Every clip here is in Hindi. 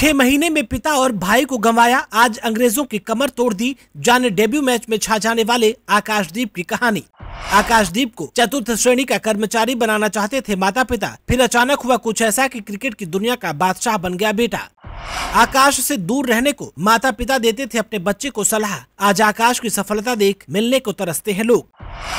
छह महीने में पिता और भाई को गंवाया। आज अंग्रेज़ों की कमर तोड़ दी। जाने डेब्यू मैच में छा जाने वाले आकाशदीप की कहानी। आकाशदीप को चतुर्थ श्रेणी का कर्मचारी बनाना चाहते थे माता पिता फिर अचानक हुआ कुछ ऐसा कि क्रिकेट की दुनिया का बादशाह बन गया बेटा। आकाश से दूर रहने को माता पिता देते थे अपने बच्चे को सलाह। आज आकाश की सफलता देख मिलने को तरसते हैं लोग।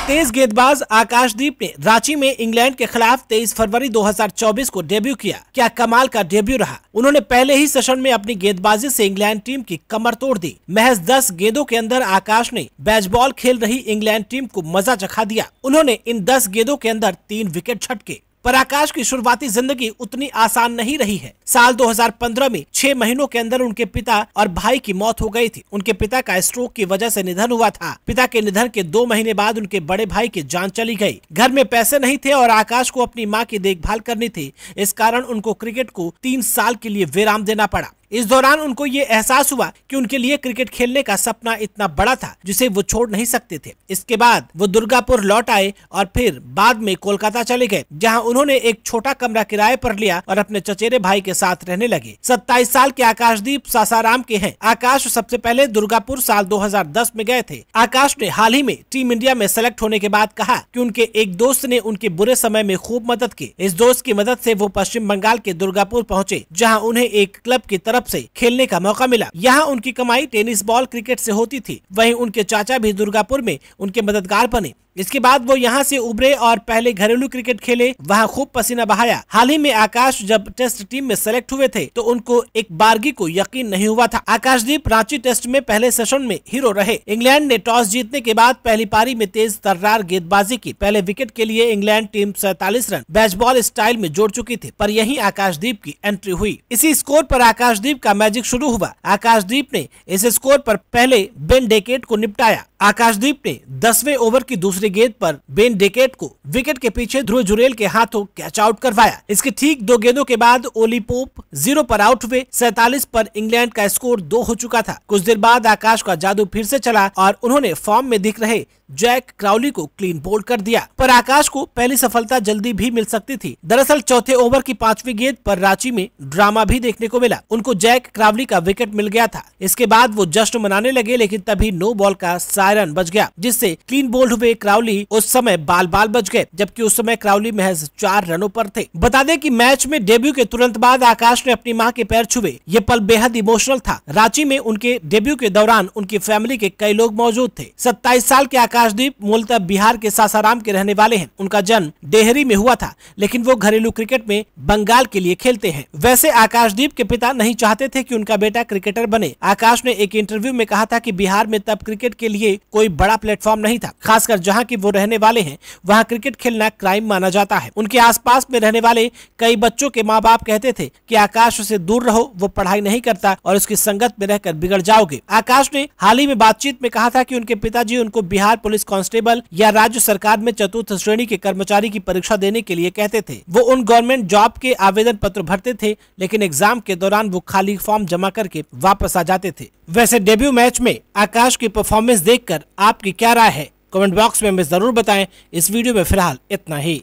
तेज गेंदबाज आकाशदीप ने रांची में इंग्लैंड के खिलाफ 23 फरवरी 2024 को डेब्यू किया। क्या कमाल का डेब्यू रहा। उन्होंने पहले ही सेशन में अपनी गेंदबाजी से इंग्लैंड टीम की कमर तोड़ दी। महज 10 गेंदों के अंदर आकाश ने बैचबॉल खेल रही इंग्लैंड टीम को मज़ा चखा दिया। उन्होंने इन 10 गेंदों के अंदर तीन विकेट छटके पर आकाश की शुरुआती ज़िंदगी उतनी आसान नहीं रही है। साल 2015 में छह महीनों के अंदर उनके पिता और भाई की मौत हो गई थी। उनके पिता का स्ट्रोक की वजह से निधन हुआ था। पिता के निधन के दो महीने बाद उनके बड़े भाई की जान चली गई। घर में पैसे नहीं थे और आकाश को अपनी माँ की देखभाल करनी थी। इस कारण उनको क्रिकेट को तीन साल के लिए विराम देना पड़ा। इस दौरान उनको ये एहसास हुआ कि उनके लिए क्रिकेट खेलने का सपना इतना बड़ा था, जिसे वो छोड़ नहीं सकते थे। इसके बाद वो दुर्गापुर लौट आए और फिर बाद में कोलकाता चले गए, जहाँ उन्होंने एक छोटा कमरा किराए पर लिया और अपने चचेरे भाई के साथ रहने लगे। सत्ताईस साल के आकाशदीप सासाराम के हैं। आकाश सबसे पहले दुर्गापुर साल 2010 में गए थे। आकाश ने हाल ही में टीम इंडिया में सेलेक्ट होने के बाद कहा कि उनके एक दोस्त ने उनके बुरे समय में खूब मदद की। इस दोस्त की मदद से वो पश्चिम बंगाल के दुर्गापुर पहुँचे, जहाँ उन्हें एक क्लब की तरफ़ से खेलने का मौका मिला। यहाँ उनकी कमाई टेनिस, बॉल, क्रिकेट से होती थी। वहीं उनके चाचा भी दुर्गापुर में उनके मददगार बने। इसके बाद वो यहाँ से उभरे और पहले घरेलू क्रिकेट खेले, वहाँ खूब पसीना बहाया। हाल ही में आकाश जब टेस्ट टीम में सेलेक्ट हुए थे तो उनको एक बारगी को यकीन नहीं हुआ था। आकाशदीप रांची टेस्ट में पहले सेशन में हीरो रहे। इंग्लैंड ने टॉस जीतने के बाद पहली पारी में तेज तर्रार गेंदबाजी की। पहले विकेट के लिए इंग्लैंड टीम सैतालीस रन बैचबॉल स्टाइल में जोड़ चुकी थी, पर यही आकाशदीप की एंट्री हुई। इसी स्कोर पर आकाशदीप का मैजिक शुरू हुआ। आकाशदीप ने इस स्कोर पर पहले बेन डेकेट को निपटाया। आकाशदीप ने दसवें ओवर की दूसरी गेंद पर बेन डेकेट को विकेट के पीछे ध्रुव जुरेल के हाथों कैच आउट करवाया। इसके ठीक दो गेंदों के बाद ओली पोप ज़ीरो पर आउट हुए। सैतालीस पर इंग्लैंड का स्कोर दो हो चुका था। कुछ देर बाद आकाश का जादू फिर से चला और उन्होंने फॉर्म में दिख रहे जैक क्राउली को क्लीन बोल्ड कर दिया। पर आकाश को पहली सफलता जल्दी भी मिल सकती थी। दरअसल चौथे ओवर की पांचवी गेंद पर रांची में ड्रामा भी देखने को मिला। उनको जैक क्रावली का विकेट मिल गया था। इसके बाद वो जश्न मनाने लगे, लेकिन तभी नो बॉल का सायरन बच गया, जिससे क्लीन बोल्ड हुए क्राउली उस समय बाल बाल बच गए, जबकि उस समय क्राउली महज चार रनों पर थे। बता दें कि मैच में डेब्यू के तुरंत बाद आकाश ने अपनी माँ के पैर छुए। ये पल बेहद इमोशनल था। रांची में उनके डेब्यू के दौरान उनकी फैमिली के कई लोग मौजूद थे। सत्ताईस साल के आकाशदीप मूलतः बिहार के सासाराम के रहने वाले हैं। उनका जन्म डेहरी में हुआ था, लेकिन वो घरेलू क्रिकेट में बंगाल के लिए खेलते हैं। वैसे आकाशदीप के पिता नहीं चाहते थे कि उनका बेटा क्रिकेटर बने। आकाश ने एक इंटरव्यू में कहा था कि बिहार में तब क्रिकेट के लिए कोई बड़ा प्लेटफॉर्म नहीं था, खासकर जहाँ की वो रहने वाले हैं, वहाँ क्रिकेट खेलना क्राइम माना जाता है। उनके आसपास में रहने वाले कई बच्चों के माँ बाप कहते थे कि आकाश से दूर रहो, वो पढ़ाई नहीं करता और उसकी संगत में रहकर बिगड़ जाओगे। आकाश ने हाल ही में बातचीत में कहा था कि उनके पिताजी उनको बिहार पुलिस कांस्टेबल या राज्य सरकार में चतुर्थ श्रेणी के कर्मचारी की परीक्षा देने के लिए कहते थे। वो उन गवर्नमेंट जॉब के आवेदन पत्र भरते थे, लेकिन एग्ज़ाम के दौरान वो खाली फॉर्म जमा करके वापस आ जाते थे। वैसे डेब्यू मैच में आकाश की परफॉर्मेंस देखकर आपकी क्या राय है? कमेंट बॉक्स में हमें ज़रूर बताएँ। इस वीडियो में फ़िलहाल इतना ही।